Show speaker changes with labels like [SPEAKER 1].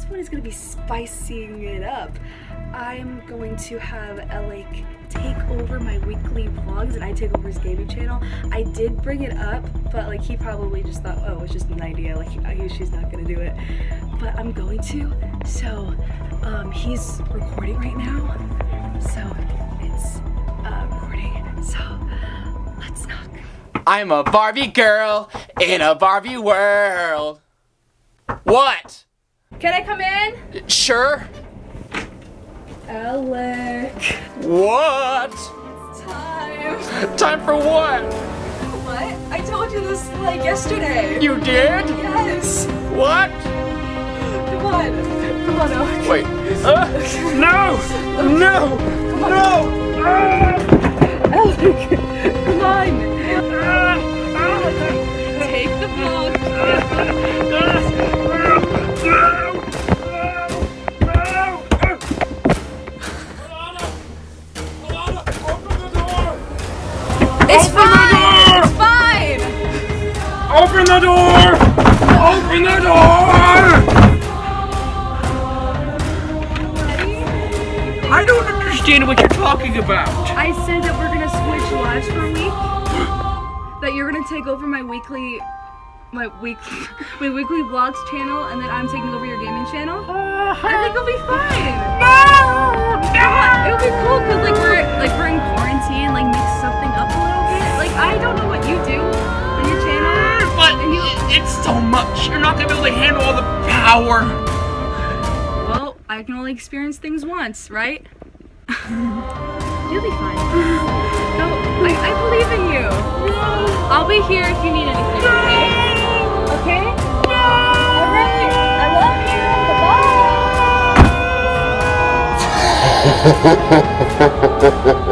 [SPEAKER 1] this one is gonna be spicing it up. I'm going to have Elek take over my weekly vlogs and I take over his gaming channel. I did bring it up, but like he probably just thought, oh, it's just an idea. Like he, she's not gonna do it, but I'm going to. So um, he's recording right now. So it's uh, recording. So let's knock.
[SPEAKER 2] I'm a Barbie girl in a Barbie world.
[SPEAKER 1] Can I come in?
[SPEAKER 2] Sure.
[SPEAKER 1] Elek.
[SPEAKER 2] What?
[SPEAKER 1] It's time.
[SPEAKER 2] Time for what?
[SPEAKER 1] What? I told you this like yesterday.
[SPEAKER 2] You did?
[SPEAKER 1] Yes.
[SPEAKER 2] What?
[SPEAKER 1] Come on. Come on, Elek.
[SPEAKER 2] Wait. Uh, no! No! No!
[SPEAKER 1] It's fine. It's fine.
[SPEAKER 2] Open the door! Open the door! I don't understand what you're talking about.
[SPEAKER 1] I said that we're gonna switch lives for a week. that you're gonna take over my weekly, my week, my weekly vlogs channel, and then I'm taking over your gaming channel. Uh, I think it'll be fine.
[SPEAKER 2] No!
[SPEAKER 1] It'll be
[SPEAKER 2] so much. You're not gonna be able to handle all the power.
[SPEAKER 1] Well, I can only experience things once, right? You'll be fine. No, I, I believe in you. I'll be here if you need anything, okay? Okay? Alright, I love you. Bye-bye.